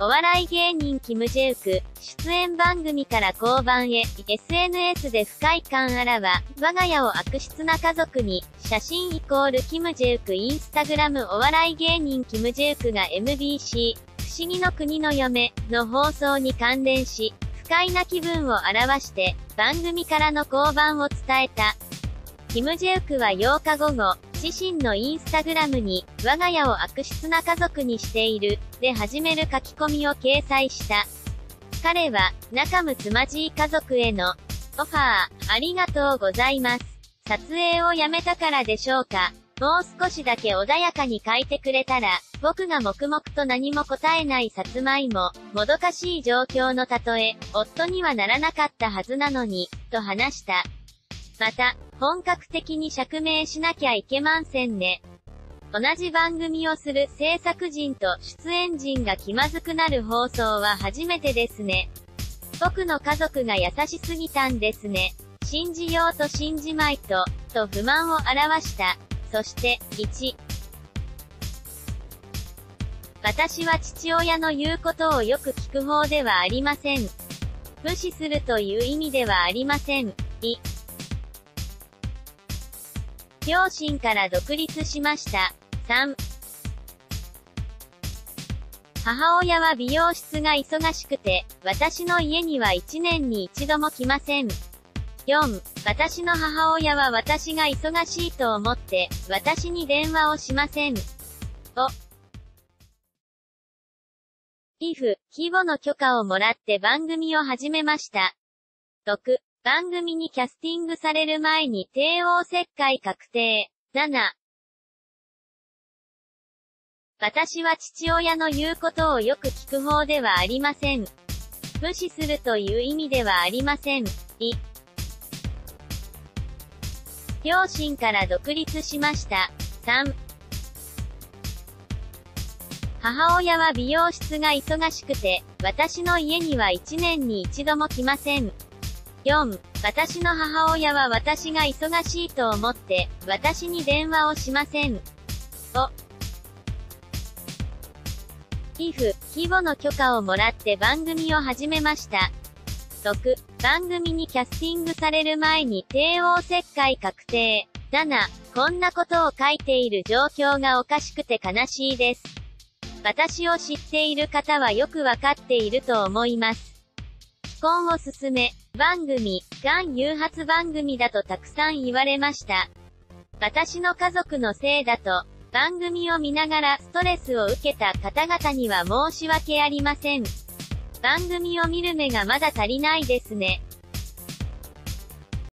お笑い芸人キム・ジェウク、出演番組から交番へ、SNS で不快感あらわ、我が家を悪質な家族に、写真イコールキム・ジェウクインスタグラムお笑い芸人キム・ジェウクが MBC、不思議の国の嫁、の放送に関連し、不快な気分を表して、番組からの交番を伝えた。キム・ジェウクは8日午後、自身のインスタグラムに、我が家を悪質な家族にしている、で始める書き込みを掲載した。彼は、仲睦まじい家族への、オファー、ありがとうございます。撮影をやめたからでしょうか。もう少しだけ穏やかに書いてくれたら、僕が黙々と何も答えないさつまいも、もどかしい状況の例え、夫にはならなかったはずなのに、と話した。また、本格的に釈明しなきゃいけませんね。同じ番組をする制作人と出演陣が気まずくなる放送は初めてですね。僕の家族が優しすぎたんですね。信じようと信じまいと、と不満を表した。そして、1。私は父親の言うことをよく聞く方ではありません。無視するという意味ではありません。2。両親から独立しました。3母親は美容室が忙しくて、私の家には1年に一度も来ません。4. 私の母親は私が忙しいと思って、私に電話をしません。5. if, 規模の許可をもらって番組を始めました。6. 番組にキャスティングされる前に帝王切開確定。7。私は父親の言うことをよく聞く方ではありません。無視するという意味ではありません。2。両親から独立しました。3。母親は美容室が忙しくて、私の家には1年に一度も来ません。4. 私の母親は私が忙しいと思って、私に電話をしません。5. if, 規模の許可をもらって番組を始めました。6. 番組にキャスティングされる前に帝王切開確定。7. こんなことを書いている状況がおかしくて悲しいです。私を知っている方はよくわかっていると思います。既婚を進め、番組、がん誘発番組だとたくさん言われました。私の家族のせいだと、番組を見ながらストレスを受けた方々には申し訳ありません。番組を見る目がまだ足りないですね。